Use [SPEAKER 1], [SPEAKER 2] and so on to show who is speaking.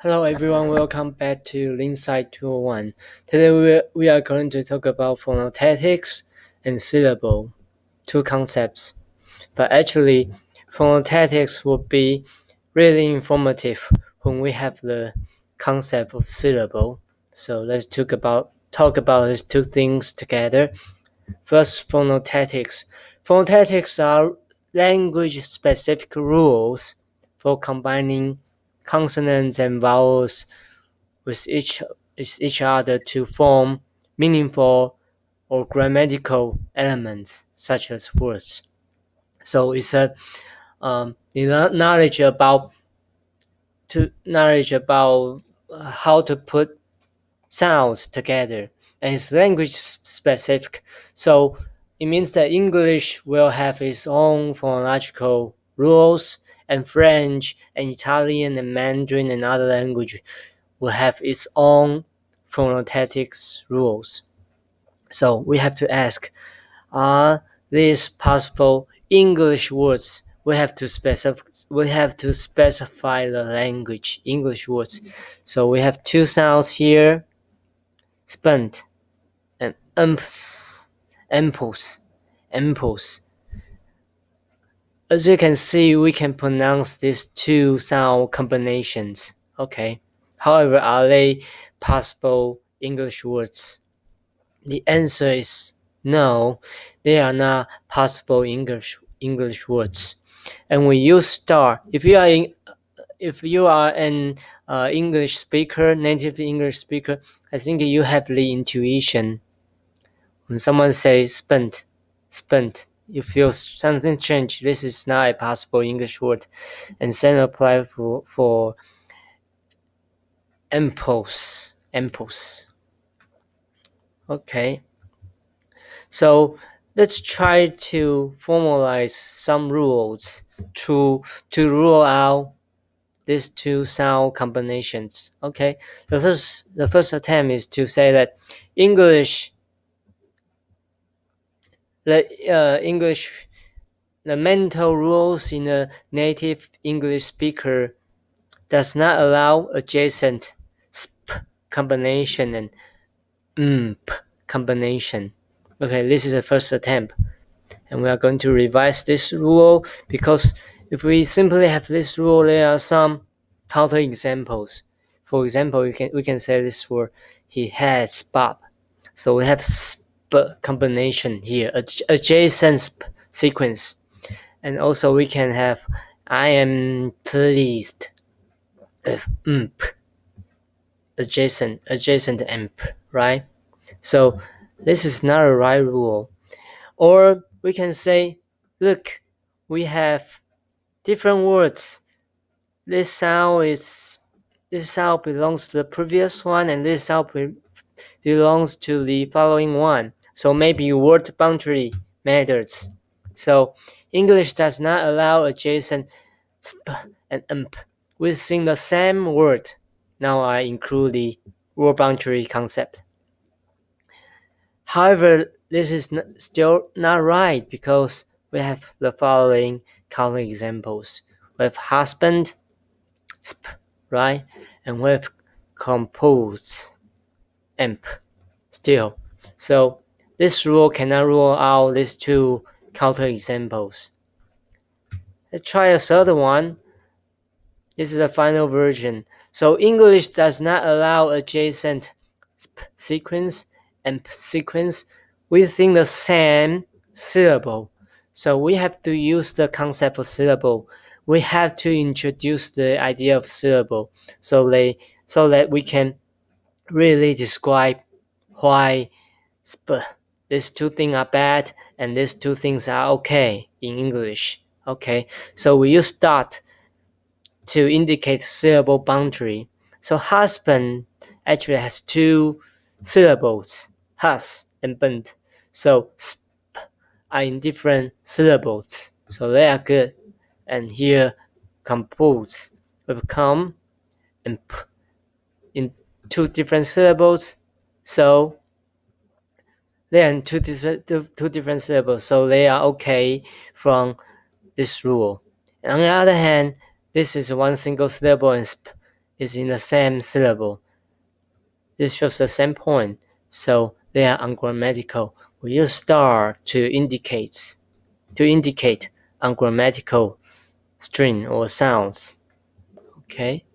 [SPEAKER 1] Hello everyone, welcome back to Linsight 201. Today we, we are going to talk about phonotactics and syllable, two concepts. But actually, phonotactics will be really informative when we have the concept of syllable. So let's talk about talk about these two things together. First, phonotactics. Phonotactics are language-specific rules for combining consonants and vowels with each with each other to form meaningful or grammatical elements such as words. So it's a um, knowledge about to knowledge about how to put sounds together and it's language specific. So it means that English will have its own phonological rules and French and Italian and Mandarin and other language will have its own phonetics rules. So we have to ask, are these possible English words? We have to specify. We have to specify the language English words. So we have two sounds here: spent and umps, impulse, impulse. As you can see, we can pronounce these two sound combinations. Okay. However, are they possible English words? The answer is no. They are not possible English English words. And we use star. If you are in, if you are an uh, English speaker, native English speaker, I think you have the intuition. When someone says spent, spent, you feel something strange. This is not a possible English word. And same apply for, for impulse. Impulse. Okay. So let's try to formalize some rules to to rule out these two sound combinations. Okay. The first the first attempt is to say that English the uh, English, the mental rules in a native English speaker does not allow adjacent sp combination and mp combination. Okay, this is the first attempt. And we are going to revise this rule because if we simply have this rule, there are some counter examples. For example, we can we can say this word he has Bob. So we have sp combination here, adjacent sequence. And also we can have I am pleased imp adjacent adjacent imp, right? So this is not a right rule. Or we can say, look, we have different words. This sound is this sound belongs to the previous one and this sound belongs to the following one. So maybe word boundary matters. So English does not allow adjacent sp and ump within the same word. Now I include the word boundary concept. However, this is still not right because we have the following counter examples. We have husband, sp, right? And we have compose, imp, still. So this rule cannot rule out these two counterexamples. Let's try a third one. This is the final version. So English does not allow adjacent sequence and sequence within the same syllable. So we have to use the concept of syllable. We have to introduce the idea of syllable so they so that we can really describe why sp these two things are bad and these two things are okay in English. Okay, so we use dot to indicate syllable boundary. So husband actually has two syllables, hus and bent. So sp are in different syllables. So they are good. And here compose with come and p in two different syllables. So they are two, two different syllables, so they are okay from this rule. And on the other hand, this is one single syllable and sp, is in the same syllable. This shows the same point, so they are ungrammatical. We use star to indicate to indicate ungrammatical string or sounds. Okay.